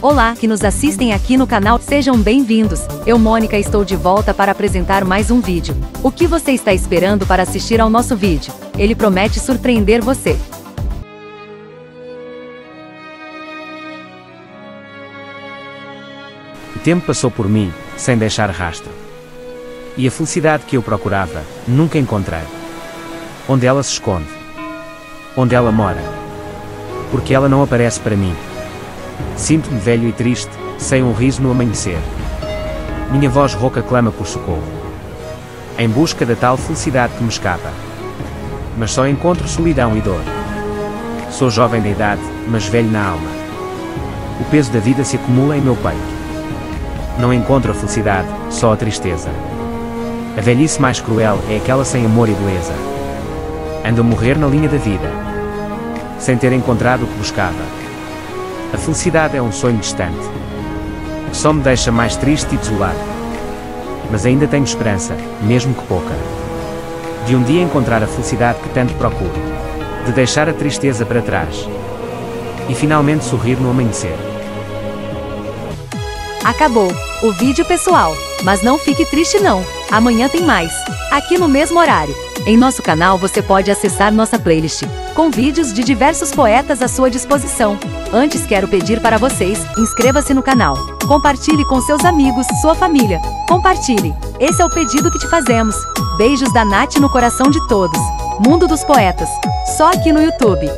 Olá, que nos assistem aqui no canal, sejam bem-vindos. Eu, Mônica, estou de volta para apresentar mais um vídeo. O que você está esperando para assistir ao nosso vídeo? Ele promete surpreender você. O tempo passou por mim, sem deixar rastro. E a felicidade que eu procurava, nunca encontrei. Onde ela se esconde? Onde ela mora? Porque ela não aparece para mim. Sinto-me velho e triste, sem um riso no amanhecer. Minha voz rouca clama por socorro. Em busca da tal felicidade que me escapa. Mas só encontro solidão e dor. Sou jovem de idade, mas velho na alma. O peso da vida se acumula em meu peito. Não encontro a felicidade, só a tristeza. A velhice mais cruel é aquela sem amor e beleza. Ando a morrer na linha da vida, sem ter encontrado o que buscava. A felicidade é um sonho distante, que só me deixa mais triste e desolado. Mas ainda tenho esperança, mesmo que pouca, de um dia encontrar a felicidade que tanto procuro, de deixar a tristeza para trás e finalmente sorrir no amanhecer. Acabou o vídeo pessoal, mas não fique triste não. Amanhã tem mais, aqui no mesmo horário. Em nosso canal você pode acessar nossa playlist, com vídeos de diversos poetas à sua disposição. Antes quero pedir para vocês, inscreva-se no canal, compartilhe com seus amigos, sua família. Compartilhe, esse é o pedido que te fazemos. Beijos da Nath no coração de todos. Mundo dos Poetas, só aqui no YouTube.